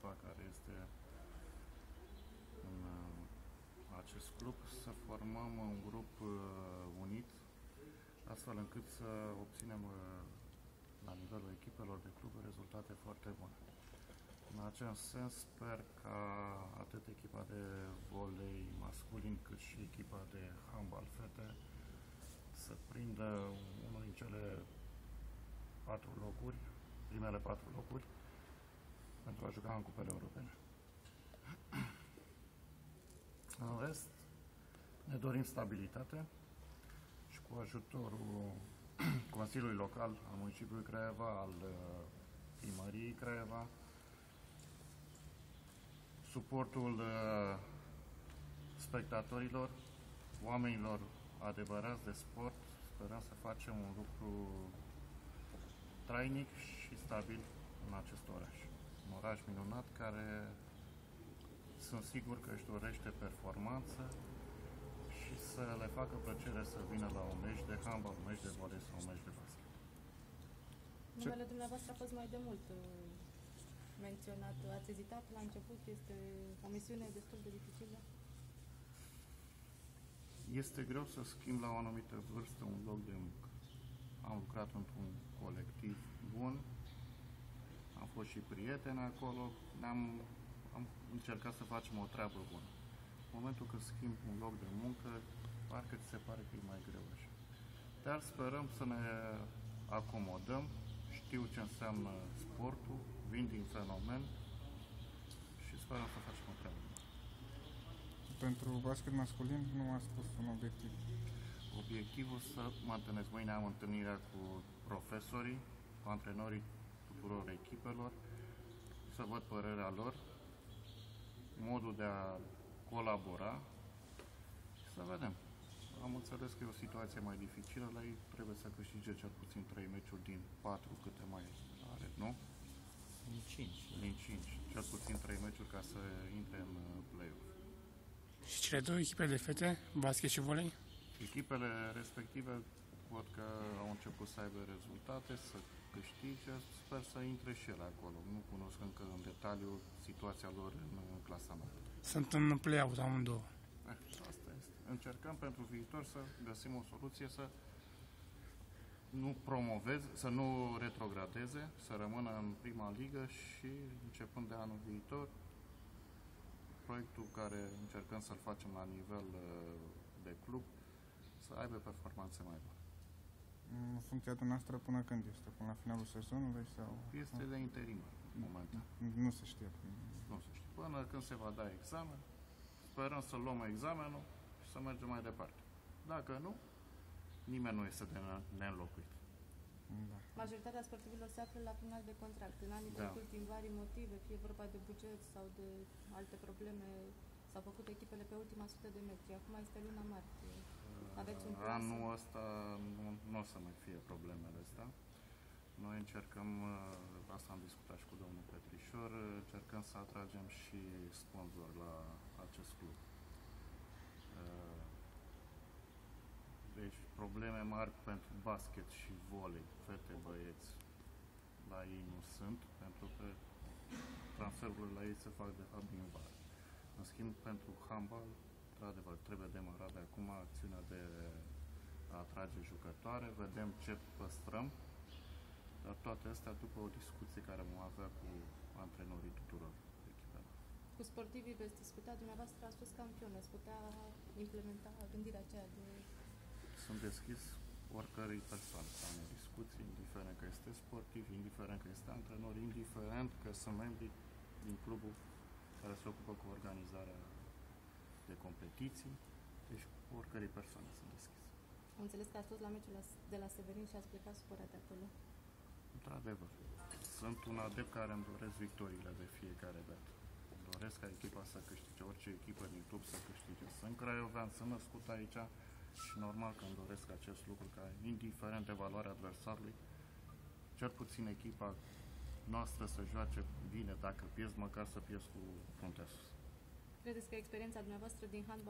echipa care este în uh, acest club, să formăm un grup uh, unit, astfel încât să obținem uh, la nivelul echipelor de cluburi rezultate foarte bune. În acest sens sper ca atât echipa de volei masculin cât și echipa de handbal fete să prindă unul din cele patru locuri, primele patru locuri, pentru a juca în cupele europene. În rest, ne dorim stabilitate și cu ajutorul Consiliului Local al municipiului Craiova, al uh, primăriei Craiova, suportul uh, spectatorilor, oamenilor adevărați de sport, sperăm să facem un lucru trainic și stabil în acest oraș. Un oraș minunat care sunt sigur că își dorește performanță și să le facă plăcere să vină la un meci de handball, un meci de volei sau un meci de basket. Numele dumneavoastră a fost mai de mult uh, menționat. Ați ezitat la început? Este o misiune destul de dificilă? Este greu să schimb la o anumită vârstă un loc de muncă. Am lucrat într-un colectiv bun, am fost și prieten acolo, am am încercat să facem o treabă bună. În momentul când schimb un loc de muncă, parcă ți se pare că e mai greu așa. Dar sperăm să ne acomodăm, știu ce înseamnă sportul, vin din fenomen și sperăm să facem o treabă bună. Pentru basket masculin nu a spus un obiectiv. Obiectivul să mă întâlnesc mâine, am întâlnirea cu profesorii, cu antrenorii tuturor echipelor, să văd părerea lor, modul de a colabora și să vedem. Am înțeles că e o situație mai dificilă, la ei trebuie să câștige cel puțin 3 meciuri din 4 câte mai are, nu? Din 5. Din 5, cel puțin 3 meciuri ca să intre în uh, play-off. Și cele două echipe de fete, basket și volei? Echipele respective văd că au început să aibă rezultate, să câștige, sper să intre și ele acolo. Nu cunosc încă în detaliu situația lor în uh, clasament. Sunt în play-out amândouă. Eh, asta este. Încercăm pentru viitor să găsim o soluție să nu promoveze, să nu retrogradeze, să rămână în prima ligă și începând de anul viitor, proiectul care încercăm să-l facem la nivel uh, de club, să aibă performanțe mai bune. Mm, Funcția dumneavoastră până când este? Până la finalul sezonului sau? Este de interim în momentul. Nu se știe. Nu se știe. Până când se va da examen, sperăm să luăm examenul și să mergem mai departe. Dacă nu, nimeni nu este de ne- neînlocuit. Da. Majoritatea sportivilor se află la final de contract. În anii Da. trecut, din vari motive, fie vorba de buget sau de alte probleme, s-au făcut echipele pe ultima sută de metri. Acum este luna martie. Aveți un plan Anul să- ăsta nu, nu o să mai fie problemele astea. Noi încercăm, uh, asta am discutat și cu domnul Petrișor, uh, încercăm să atragem și sponsori la acest club. Uh, Deci probleme mari pentru basket și volei, fete, băieți, la ei nu sunt, pentru că transferurile la ei se fac de fapt din vară. În schimb, pentru handbal, într-adevăr, trebuie demarat de acum acțiunea de a atrage jucătoare, vedem ce păstrăm, dar toate astea după o discuție care vom avea cu antrenorii tuturor echipelor. Cu sportivii veți discuta, dumneavoastră a spus campion, ați putea implementa gândirea aceea de... Sunt deschis oricărei persoane să am o discuție, indiferent că este sportiv, indiferent că este antrenor, indiferent că sunt membri din clubul care se ocupă cu organizarea de competiții, deci oricărei persoane sunt deschis. Am înțeles că ați fost la meciul la- de la Severin și ați plecat supărat de acolo. Într-adevăr, sunt un adept care îmi doresc victoriile de fiecare dată. Îmi doresc ca echipa să câștige, orice echipă din club să câștige. Sunt craiovean, sunt născut aici și normal că îmi doresc acest lucru, ca indiferent de valoarea adversarului, cel puțin echipa noastră să joace bine, dacă pierzi, măcar să pierzi cu fruntea sus. Credeți că experiența dumneavoastră din handbal